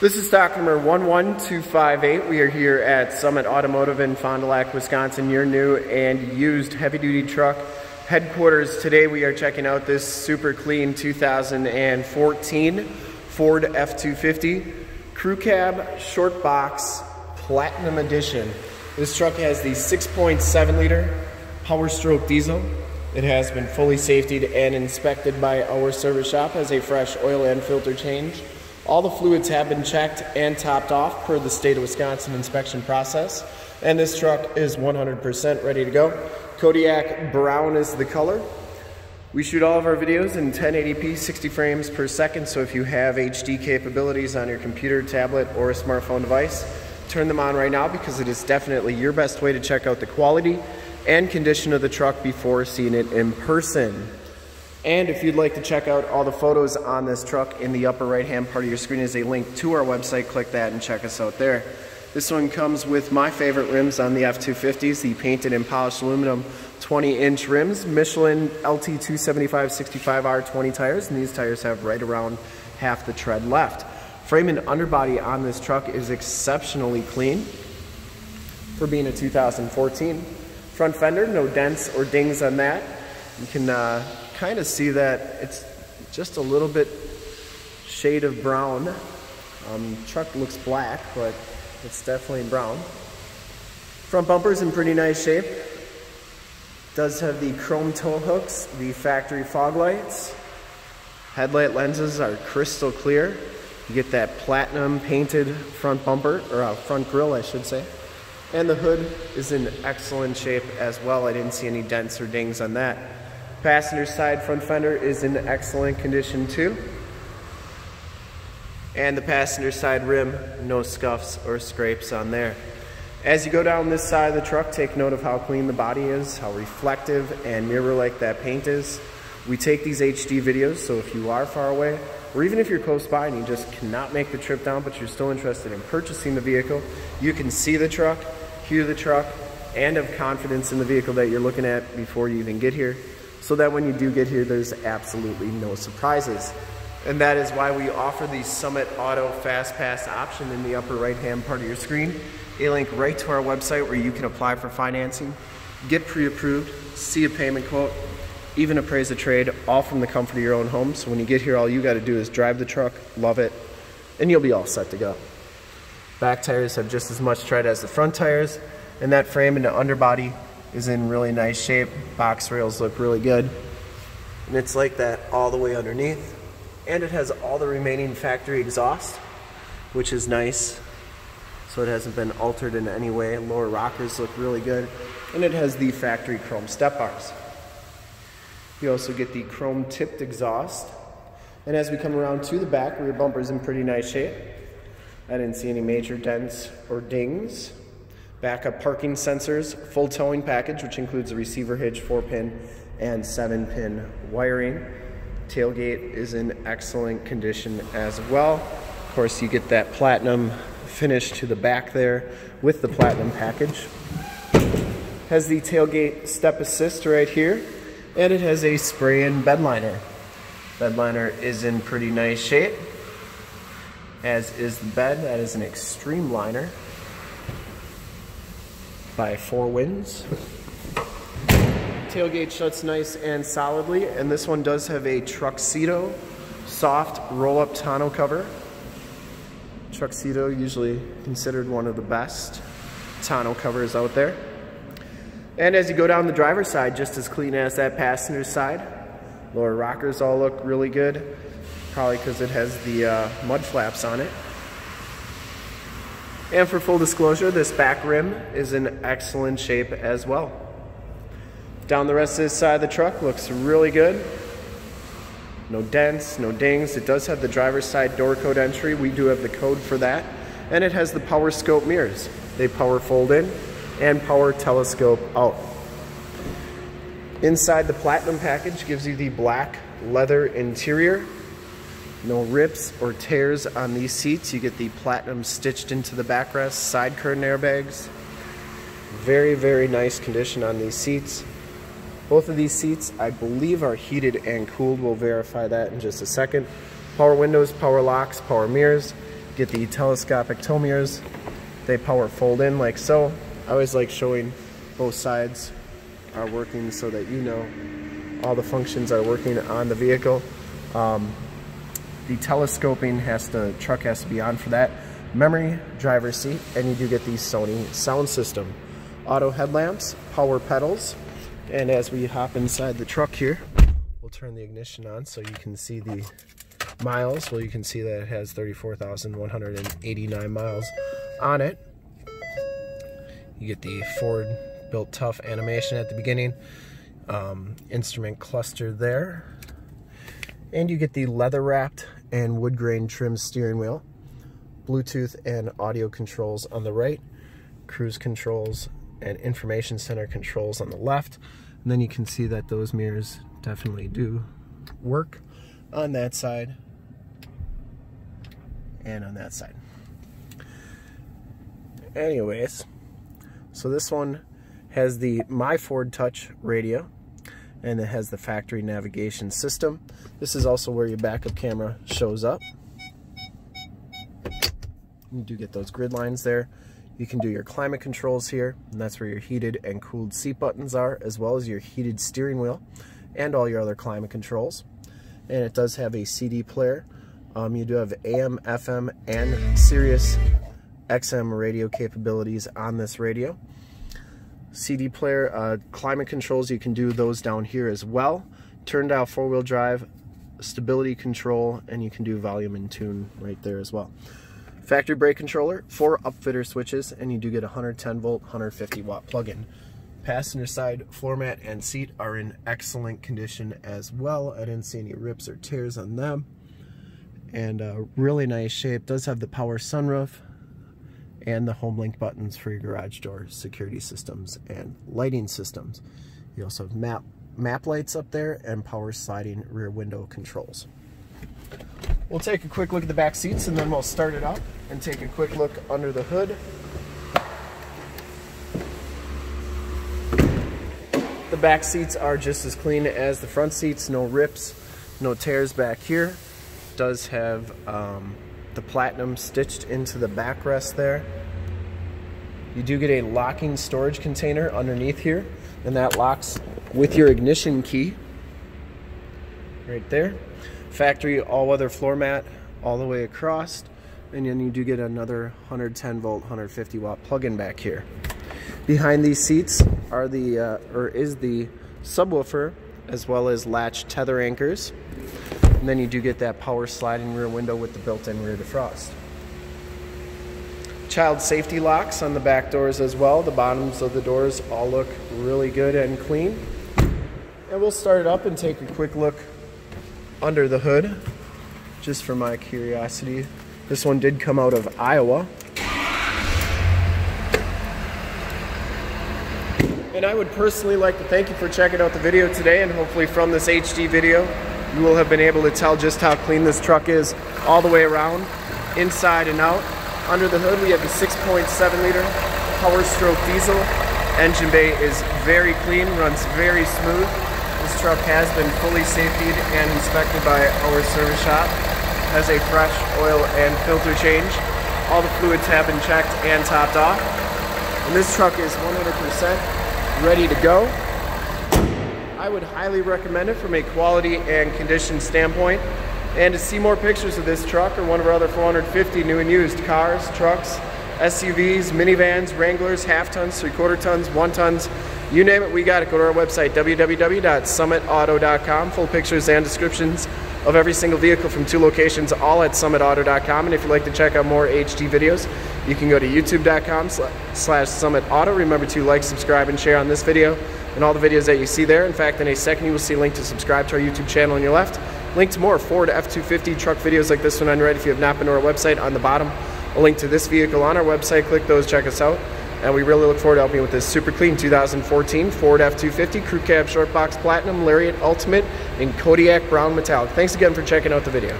This is stock number 11258. We are here at Summit Automotive in Fond du Lac, Wisconsin, your new and used heavy duty truck headquarters. Today we are checking out this super clean 2014 Ford F-250 Crew Cab Short Box Platinum Edition. This truck has the 6.7 liter Power Stroke diesel. It has been fully safetied and inspected by our service shop as a fresh oil and filter change. All the fluids have been checked and topped off per the state of Wisconsin inspection process. And this truck is 100% ready to go. Kodiak brown is the color. We shoot all of our videos in 1080p 60 frames per second, so if you have HD capabilities on your computer, tablet, or a smartphone device, turn them on right now because it is definitely your best way to check out the quality and condition of the truck before seeing it in person. And if you'd like to check out all the photos on this truck, in the upper right hand part of your screen is a link to our website. Click that and check us out there. This one comes with my favorite rims on the F-250s, the painted and polished aluminum 20 inch rims, Michelin LT 275 65R 20 tires, and these tires have right around half the tread left. Frame and underbody on this truck is exceptionally clean for being a 2014. Front fender, no dents or dings on that. You can uh, kind of see that it's just a little bit shade of brown. Um, truck looks black, but it's definitely brown. Front bumper's in pretty nice shape. Does have the chrome tow hooks, the factory fog lights. Headlight lenses are crystal clear. You get that platinum painted front bumper, or uh, front grille I should say. And the hood is in excellent shape as well. I didn't see any dents or dings on that. Passenger side front fender is in excellent condition too. And the passenger side rim, no scuffs or scrapes on there. As you go down this side of the truck, take note of how clean the body is, how reflective and mirror-like that paint is. We take these HD videos, so if you are far away, or even if you're close by and you just cannot make the trip down, but you're still interested in purchasing the vehicle, you can see the truck, hear the truck, and have confidence in the vehicle that you're looking at before you even get here so that when you do get here, there's absolutely no surprises. And that is why we offer the Summit Auto Fast Pass option in the upper right hand part of your screen. A link right to our website where you can apply for financing, get pre-approved, see a payment quote, even appraise a trade, all from the comfort of your own home. So when you get here, all you gotta do is drive the truck, love it, and you'll be all set to go. Back tires have just as much tread as the front tires, and that frame and the underbody is in really nice shape. Box rails look really good. And it's like that all the way underneath. And it has all the remaining factory exhaust, which is nice. So it hasn't been altered in any way. Lower rockers look really good. And it has the factory chrome step bars. You also get the chrome tipped exhaust. And as we come around to the back, rear bumper is in pretty nice shape. I didn't see any major dents or dings backup parking sensors, full towing package, which includes a receiver hitch, four pin and seven pin wiring. Tailgate is in excellent condition as well. Of course, you get that platinum finish to the back there with the platinum package. Has the tailgate step assist right here, and it has a spray-in bed liner. Bed liner is in pretty nice shape, as is the bed. That is an extreme liner by Four Winds. Tailgate shuts nice and solidly, and this one does have a Truxedo soft roll-up tonneau cover. Truxedo usually considered one of the best tonneau covers out there. And as you go down the driver's side, just as clean as that passenger side. Lower rockers all look really good, probably because it has the uh, mud flaps on it. And for full disclosure, this back rim is in excellent shape as well. Down the rest of this side of the truck looks really good. No dents, no dings. It does have the driver's side door code entry. We do have the code for that. And it has the power scope mirrors. They power fold in and power telescope out. Inside the Platinum package gives you the black leather interior no rips or tears on these seats. You get the platinum stitched into the backrest, side curtain airbags. Very, very nice condition on these seats. Both of these seats, I believe, are heated and cooled. We'll verify that in just a second. Power windows, power locks, power mirrors, Get the telescopic tow mirrors. They power fold in like so. I always like showing both sides are working so that you know all the functions are working on the vehicle. Um, the telescoping has to, truck has to be on for that. Memory driver seat, and you do get the Sony sound system. Auto headlamps, power pedals, and as we hop inside the truck here, we'll turn the ignition on so you can see the miles. Well, you can see that it has 34,189 miles on it. You get the Ford built tough animation at the beginning. Um, instrument cluster there. And you get the leather wrapped and wood grain trim steering wheel. Bluetooth and audio controls on the right. Cruise controls and information center controls on the left. And then you can see that those mirrors definitely do work on that side and on that side. Anyways, so this one has the My Ford Touch radio and it has the factory navigation system. This is also where your backup camera shows up. You do get those grid lines there. You can do your climate controls here, and that's where your heated and cooled seat buttons are, as well as your heated steering wheel and all your other climate controls. And it does have a CD player. Um, you do have AM, FM, and Sirius XM radio capabilities on this radio. CD player, uh, climate controls, you can do those down here as well. Turn dial four-wheel drive, stability control, and you can do volume and tune right there as well. Factory brake controller, four upfitter switches, and you do get a 110 volt, 150 watt plug-in. Passenger side floor mat and seat are in excellent condition as well. I didn't see any rips or tears on them. And uh, really nice shape. Does have the power sunroof, and the home link buttons for your garage door security systems and lighting systems. You also have map, map lights up there and power sliding rear window controls. We'll take a quick look at the back seats and then we'll start it up and take a quick look under the hood. The back seats are just as clean as the front seats, no rips, no tears back here. Does have um, the platinum stitched into the backrest there. You do get a locking storage container underneath here, and that locks with your ignition key right there. Factory all-weather floor mat all the way across, and then you do get another 110 volt, 150 watt plug-in back here. Behind these seats are the, uh, or is the subwoofer, as well as latch tether anchors. And then you do get that power sliding rear window with the built-in rear defrost. Child safety locks on the back doors as well. The bottoms of the doors all look really good and clean. And we'll start it up and take a quick look under the hood, just for my curiosity. This one did come out of Iowa. And I would personally like to thank you for checking out the video today and hopefully from this HD video you will have been able to tell just how clean this truck is all the way around, inside and out. Under the hood, we have the 6.7 liter Power Stroke diesel. Engine bay is very clean, runs very smooth. This truck has been fully safetied and inspected by our service shop. Has a fresh oil and filter change. All the fluids have been checked and topped off. And this truck is 100% ready to go. I would highly recommend it from a quality and condition standpoint. And to see more pictures of this truck or one of our other 450 new and used cars, trucks, SUVs, minivans, Wranglers, half tons, three quarter tons, one tons, you name it, we got it. Go to our website, www.summitauto.com. Full pictures and descriptions of every single vehicle from two locations, all at summitauto.com. And if you'd like to check out more HD videos, you can go to youtube.com slash summitauto. Remember to like, subscribe, and share on this video and all the videos that you see there. In fact, in a second, you will see a link to subscribe to our YouTube channel on your left. Link to more Ford F-250 truck videos like this one on your right if you have not been to our website on the bottom. A link to this vehicle on our website. Click those, check us out. And we really look forward to helping you with this super clean 2014 Ford F-250 Crew Cab Short Box Platinum Lariat Ultimate in Kodiak Brown Metallic. Thanks again for checking out the video.